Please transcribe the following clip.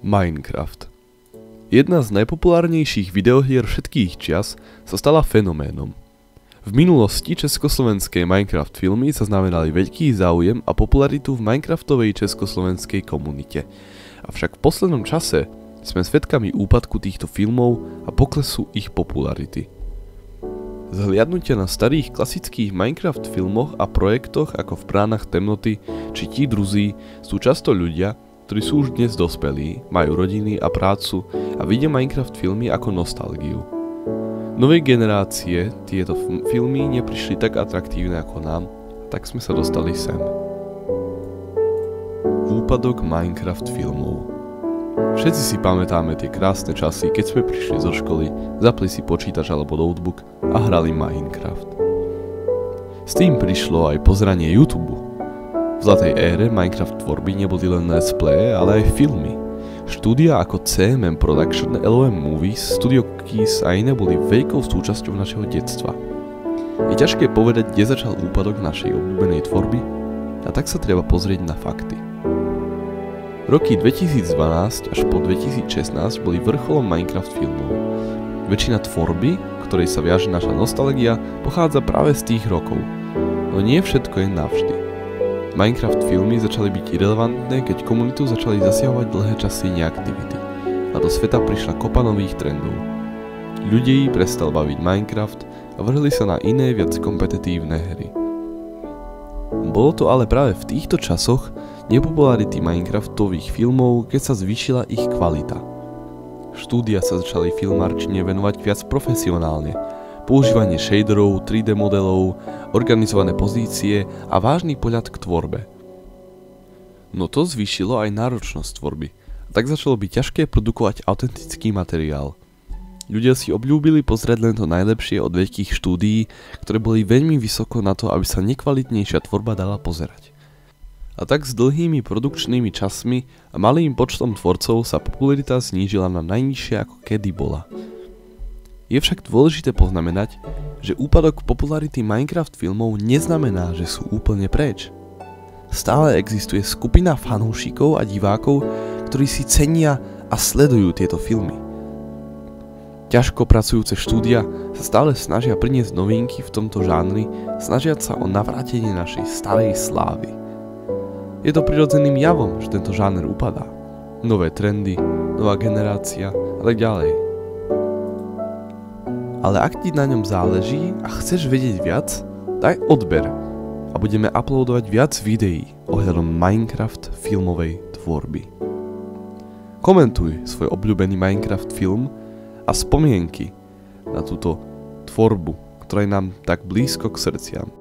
Minecraft. Jedna z najpopulárnejších videohier všetkých čias sa stala fenoménom. V minulosti československé Minecraft filmy zaznamenali veľký záujem a popularitu v Minecraftovej československej komunite. Avšak v poslednom čase sme svedkami úpadku týchto filmov a poklesu ich popularity. Zhliadnutia na starých klasických Minecraft filmoch a projektoch ako v Bránach temnoty či Tí druzí sú často ľudia, ktorí sú už dnes dospelí, majú rodiny a prácu a vidia Minecraft filmy ako nostalgiu. Novej generácie tieto filmy neprišli tak atraktívne ako nám, tak sme sa dostali sem. Úpadok Minecraft filmov Všetci si pamätáme tie krásne časy, keď sme prišli zo školy, zapli si počítač alebo notebook a hrali Minecraft. S tým prišlo aj pozranie YouTube, v zlatej ére Minecraft tvorby neboli len let's play, ale aj filmy. Štúdia ako CMM Production, LOM Movies, Studio Cookies a iné boli veľkou súčasťou našeho detstva. Je ťažké povedať, kde začal úpadok našej obľúbenej tvorby, a tak sa treba pozrieť na fakty. Roky 2012 až po 2016 boli vrcholom Minecraft filmov. Väčšina tvorby, ktorej sa viaže naša nostalgia, pochádza práve z tých rokov. No nie všetko je navždy. Minecraft filmy začali byť irrelevantné, keď komunitu začali zasiahovať dlhé časy neaktivity a do sveta prišla kopa nových trendov. Ľudí prestal baviť Minecraft a vrhli sa na iné viac kompetitívne hry. Bolo to ale práve v týchto časoch nepopularity Minecraftových filmov, keď sa zvýšila ich kvalita. Štúdia sa začali filmarčine venovať viac profesionálne používanie shaderov, 3D modelov, organizované pozície a vážny pohľad k tvorbe. No to zvýšilo aj náročnosť tvorby, a tak začalo byť ťažké produkovať autentický materiál. Ľudia si obľúbili pozrieť len to najlepšie od veľkých štúdií, ktoré boli veľmi vysoko na to, aby sa nekvalitnejšia tvorba dala pozerať. A tak s dlhými produkčnými časmi a malým počtom tvorcov sa popularita znížila na najnižšie ako kedy bola. Je však dôležité poznamenať, že úpadok popularity Minecraft filmov neznamená, že sú úplne preč. Stále existuje skupina fanúšikov a divákov, ktorí si cenia a sledujú tieto filmy. Ťažko pracujúce štúdia sa stále snažia priniesť novinky v tomto žánri, snažiať sa o navrátenie našej starej slávy. Je to prirodzeným javom, že tento žáner upadá. Nové trendy, nová generácia a tak ďalej ale ak ti na ňom záleží a chceš vedieť viac, daj odber a budeme uploadovať viac videí ohľadom Minecraft filmovej tvorby. Komentuj svoj obľúbený Minecraft film a spomienky na túto tvorbu, ktorá je nám tak blízko k srdciam.